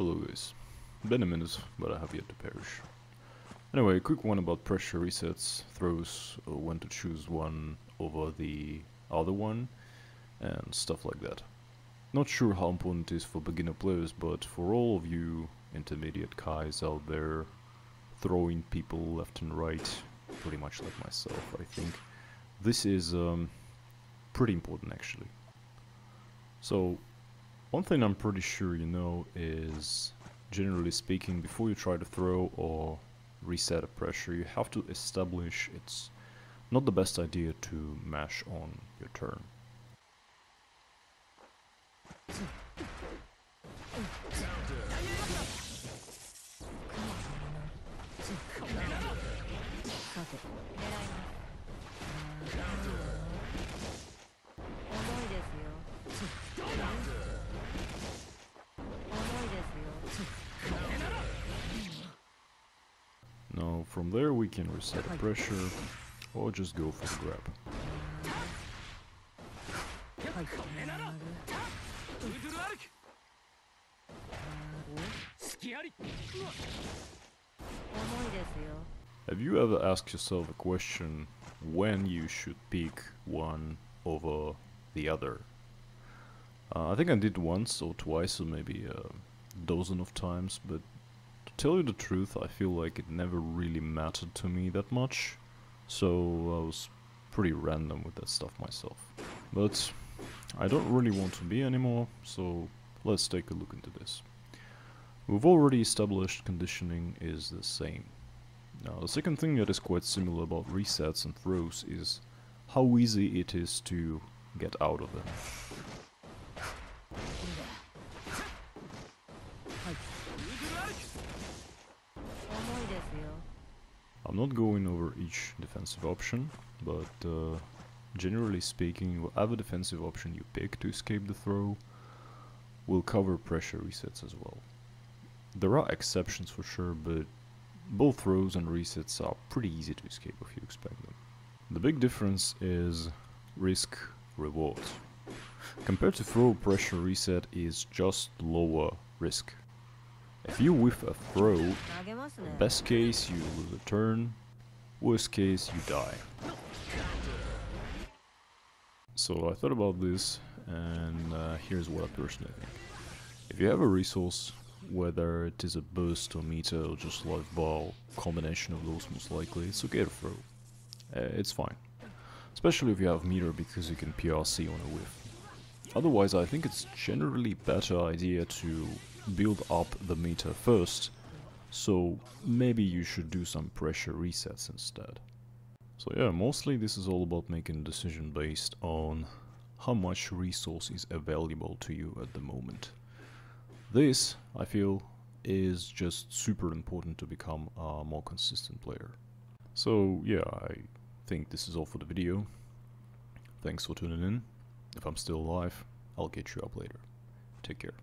Hello guys. Been a minute, but I have yet to perish. Anyway, a quick one about pressure resets, throws, uh, when to choose one over the other one, and stuff like that. Not sure how important it is for beginner players, but for all of you intermediate guys out there, throwing people left and right, pretty much like myself, I think, this is um, pretty important actually. So, one thing I'm pretty sure you know is, generally speaking, before you try to throw or reset a pressure, you have to establish it's not the best idea to mash on your turn. From there we can reset the pressure or just go for the grab. Have you ever asked yourself a question when you should pick one over the other? Uh, I think I did once or twice or maybe a dozen of times, but tell you the truth, I feel like it never really mattered to me that much, so I was pretty random with that stuff myself. But I don't really want to be anymore, so let's take a look into this. We've already established conditioning is the same. Now the second thing that is quite similar about resets and throws is how easy it is to get out of them. I'm not going over each defensive option, but uh, generally speaking, whatever defensive option you pick to escape the throw will cover pressure resets as well. There are exceptions for sure, but both throws and resets are pretty easy to escape if you expect them. The big difference is risk reward. Compared to throw, pressure reset is just lower risk. If you whiff a throw, best case you lose a turn, worst case you die. So I thought about this and uh, here's what I personally think. If you have a resource, whether it is a burst or meter or just life bar, combination of those most likely, it's okay to throw. Uh, it's fine. Especially if you have meter because you can PRC on a whiff. Otherwise I think it's generally better idea to build up the meter first, so maybe you should do some pressure resets instead. So yeah, mostly this is all about making a decision based on how much resource is available to you at the moment. This, I feel, is just super important to become a more consistent player. So yeah, I think this is all for the video. Thanks for tuning in. If I'm still alive, I'll catch you up later. Take care.